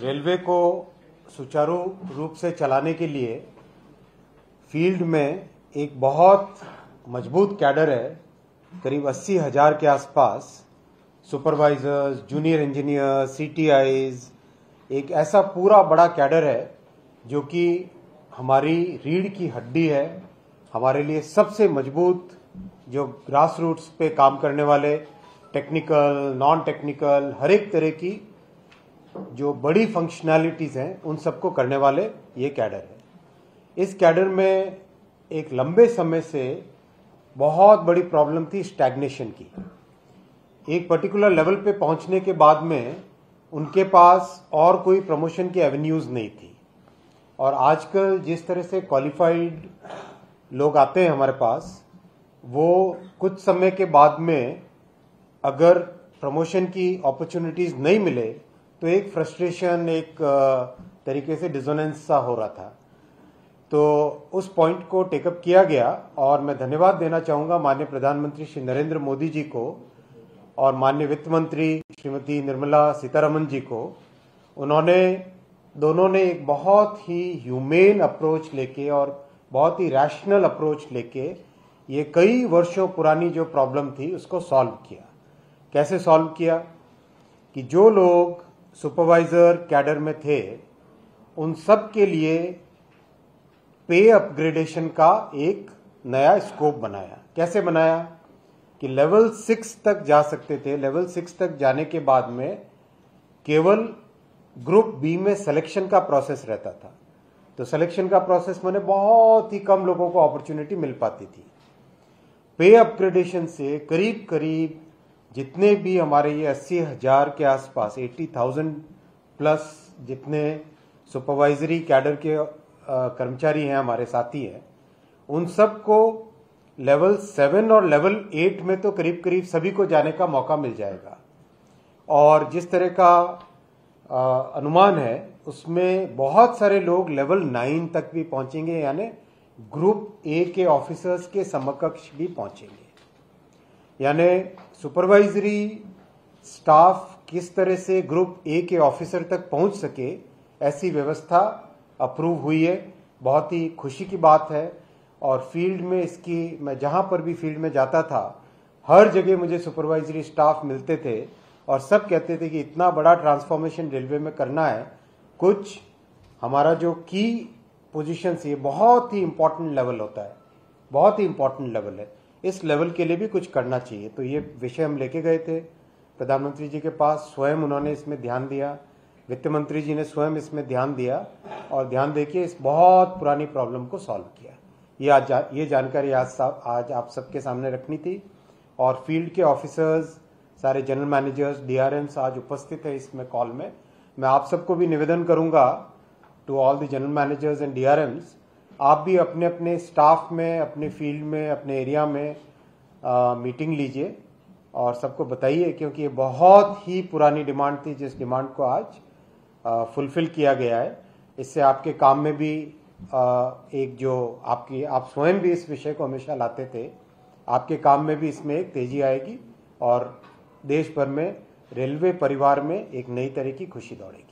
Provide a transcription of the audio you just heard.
Railway को सुचारू रूप से चलाने के लिए फ़ील्ड में एक बहुत मज़बूत कैडर है, करीब अस्सी हज़ार के आसपास, सुपरवाइजर्स, जूनियर इंजीनियर सीटीआईज एक ऐसा पूरा बड़ा कैडर है जो कि हमारी रीढ़ की हड्डी है, हमारे लिए सबसे मज़बूत जो ग्रास रूट्स पे काम करने वाले टेक्निकल नॉन टेक्निकल हर एक तरह की जो बड़ी फंक्शनैलिटीज हैं, उन सबको करने वाले ये कैडर है। इस कैडर में एक लंबे समय से बहुत बड़ी प्रॉब्लम थी स्टैग्नेशन की। एक पर्टिकुलर लेवल पे पहुँचने के बाद में उनके पास और कोई प्रमोशन की एवेन्यूज नहीं थी। और आजकल जिस तरह से क्वालिफाइड लोग आते हैं हमारे पास, वो कुछ समय के बाद में अगर प्रमोशन की अपॉर्चुनिटीज़ नहीं मिले तो एक फ्रस्ट्रेशन एक तरीके से डिजोनेंस सा हो रहा था। तो उस पॉइंट को टेकअप किया गया और मैं धन्यवाद देना चाहूँगा माननीय प्रधानमंत्री श्री नरेंद्र मोदी जी को और माननीय वित्त मंत्री श्रीमती निर्मला सीतारमन जी को। उन्होंने, दोनों ने एक बहुत ही ह्यूमेन अप्रोच लेके और बहुत ही रैशनल अप्रोच लेके ये कई वर्षों पुरानी जो प्रॉब्लम थी, उसको सॉल्व किया। कैसे सॉल्व किया? कि जो लोग सुपरवाइजर कैडर में थे, उन सब के लिए पे अपग्रेडेशन का एक नया स्कोप बनाया। कैसे बनाया? कि लेवल सिक्स तक जा सकते थे। लेवल सिक्स तक जाने के बाद में केवल ग्रुप बी में सिलेक्शन का प्रोसेस रहता था। तो सिलेक्शन का प्रोसेस मैंने बहुत ही कम लोगों को अपॉर्चुनिटी मिल पाती थी। पे अपग्रेडेशन से करीब करीब जितने भी हमारे ये अस्सी हज़ार के आसपास एट्टी थाउज़ेंड प्लस जितने सुपरवाइजरी कैडर के कर्मचारी हैं हमारे साथी हैं उन सबको लेवल सेवन और लेवल एट में तो करीब करीब सभी को जाने का मौका मिल जाएगा। और जिस तरह का आ, अनुमान है उसमें बहुत सारे लोग लेवल नाइन तक भी पहुँचेंगे यानी ग्रुप ए के ऑफिसर्स के समकक्ष भी पहुँचेंगे। यानी सुपरवाइजरी स्टाफ किस तरह से ग्रुप ए के ऑफिसर तक पहुँच सके, ऐसी व्यवस्था अप्रूव हुई है। बहुत ही खुशी की बात है और फ़ील्ड में इसकी, मैं जहाँ पर भी फ़ील्ड में जाता था, हर जगह मुझे सुपरवाइजरी स्टाफ मिलते थे और सब कहते थे कि इतना बड़ा ट्रांसफॉर्मेशन रेलवे में करना है। कुछ हमारा जो की पोजिशन ये बहुत ही इंपॉर्टेंट लेवल होता है, बहुत ही इंपॉर्टेंट लेवल है। इस लेवल के लिए भी कुछ करना चाहिए। तो ये विषय हम लेके गए थे। प्रधानमंत्री जी के पास स्वयं उन्होंने इसमें ध्यान दिया। वित्त मंत्री जी ने स्वयं इसमें ध्यान दिया और ध्यान देके इस बहुत पुरानी प्रॉब्लम को सॉल्व किया। ये आज जा, ये जानकारी आज आज आप सबके सामने रखनी थी और फ़ील्ड के ऑफिसर्स सारे जनरल मैनेजर्स डीआरएम्स आज उपस्थित है इसमें कॉल में। मैं आप सबको भी निवेदन करूँगा to all the general managers and DRMs आप भी अपने अपने स्टाफ में अपने फ़ील्ड में अपने एरिया में आ, मीटिंग लीजिए और सबको बताइए क्योंकि ये बहुत ही पुरानी डिमांड थी जिस डिमांड को आज फुलफिल किया गया है। इससे आपके काम में भी आ, एक जो आपकी आप स्वयं भी इस विषय को हमेशा लाते थे आपके काम में भी इसमें एक तेज़ी आएगी और देश भर में रेलवे परिवार में एक नई तरह की खुशी दौड़ेगी।